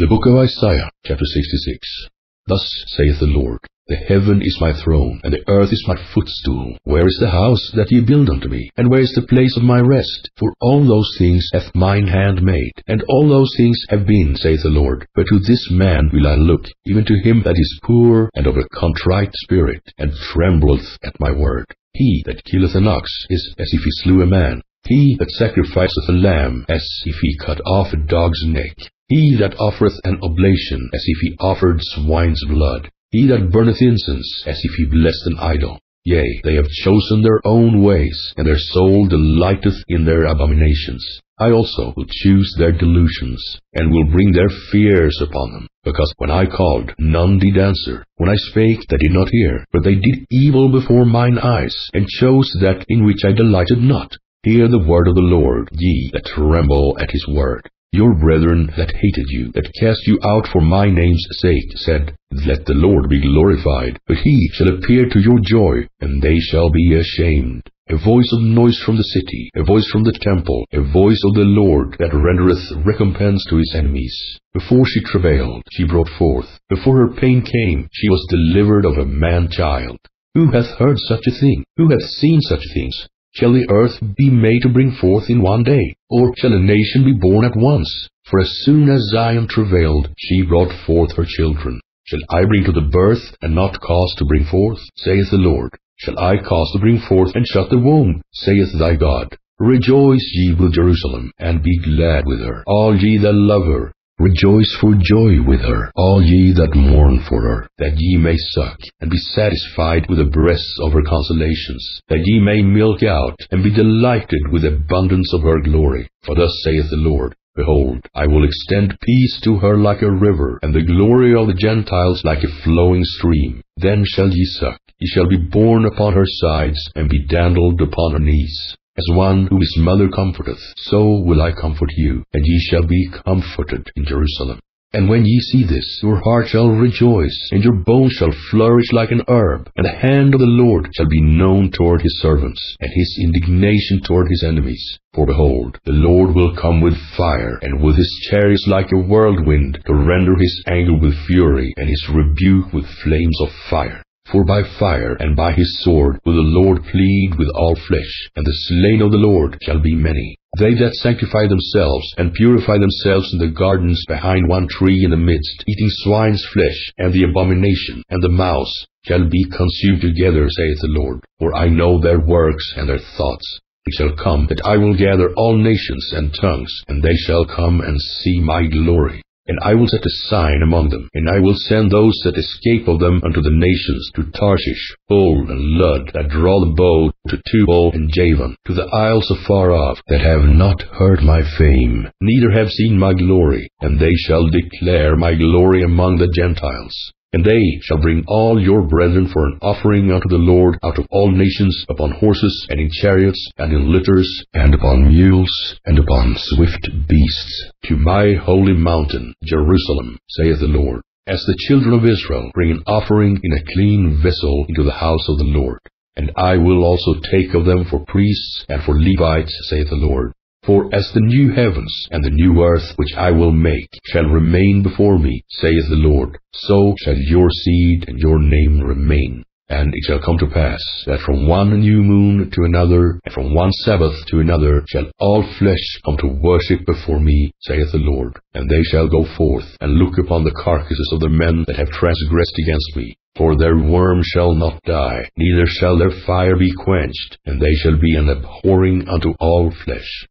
The book of Isaiah, chapter 66. Thus saith the Lord, The heaven is my throne, and the earth is my footstool. Where is the house that ye build unto me? And where is the place of my rest? For all those things hath mine hand made, and all those things have been, saith the Lord. But to this man will I look, even to him that is poor and of a contrite spirit, and trembleth at my word. He that killeth an ox is as if he slew a man. He that sacrificeth a lamb, as if he cut off a dog's neck. He that offereth an oblation, as if he offered swine's blood. He that burneth incense, as if he blessed an idol. Yea, they have chosen their own ways, and their soul delighteth in their abominations. I also will choose their delusions, and will bring their fears upon them. Because when I called, none did answer. When I spake, they did not hear. But they did evil before mine eyes, and chose that in which I delighted not. Hear the word of the Lord, ye that tremble at his word. Your brethren that hated you, that cast you out for my name's sake, said, Let the Lord be glorified. But he shall appear to your joy, and they shall be ashamed. A voice of noise from the city, a voice from the temple, a voice of the Lord that rendereth recompense to his enemies. Before she travailed, she brought forth. Before her pain came, she was delivered of a man-child. Who hath heard such a thing? Who hath seen such things? Shall the earth be made to bring forth in one day? Or shall a nation be born at once? For as soon as Zion travailed, she brought forth her children. Shall I bring to the birth, and not cause to bring forth? saith the Lord. Shall I cause to bring forth, and shut the womb? saith thy God. Rejoice ye with Jerusalem, and be glad with her, all ye that love her. Rejoice for joy with her, all ye that mourn for her, that ye may suck, and be satisfied with the breasts of her consolations, that ye may milk out, and be delighted with abundance of her glory. For thus saith the Lord, Behold, I will extend peace to her like a river, and the glory of the Gentiles like a flowing stream. Then shall ye suck, ye shall be borne upon her sides, and be dandled upon her knees. As one who his mother comforteth, so will I comfort you, and ye shall be comforted in Jerusalem. And when ye see this, your heart shall rejoice, and your bones shall flourish like an herb, and the hand of the Lord shall be known toward his servants, and his indignation toward his enemies. For behold, the Lord will come with fire, and with his chariots like a whirlwind, to render his anger with fury, and his rebuke with flames of fire. For by fire and by his sword will the Lord plead with all flesh, and the slain of the Lord shall be many. They that sanctify themselves and purify themselves in the gardens behind one tree in the midst, eating swine's flesh, and the abomination, and the mouse, shall be consumed together, saith the Lord. For I know their works and their thoughts. It shall come that I will gather all nations and tongues, and they shall come and see my glory. And I will set a sign among them, and I will send those that escape of them unto the nations, to Tarshish, Pul, and Lud, that draw the bow, to Tubal and Javan, to the isles afar off, that have not heard my fame, neither have seen my glory, and they shall declare my glory among the Gentiles. And they shall bring all your brethren for an offering unto the Lord out of all nations, upon horses, and in chariots, and in litters, and upon mules, and upon swift beasts, to my holy mountain, Jerusalem, saith the Lord. As the children of Israel bring an offering in a clean vessel into the house of the Lord. And I will also take of them for priests and for Levites, saith the Lord. For as the new heavens and the new earth which I will make shall remain before me, saith the Lord, so shall your seed and your name remain. And it shall come to pass that from one new moon to another, and from one Sabbath to another, shall all flesh come to worship before me, saith the Lord. And they shall go forth, and look upon the carcasses of the men that have transgressed against me. For their worm shall not die, neither shall their fire be quenched, and they shall be an abhorring unto all flesh.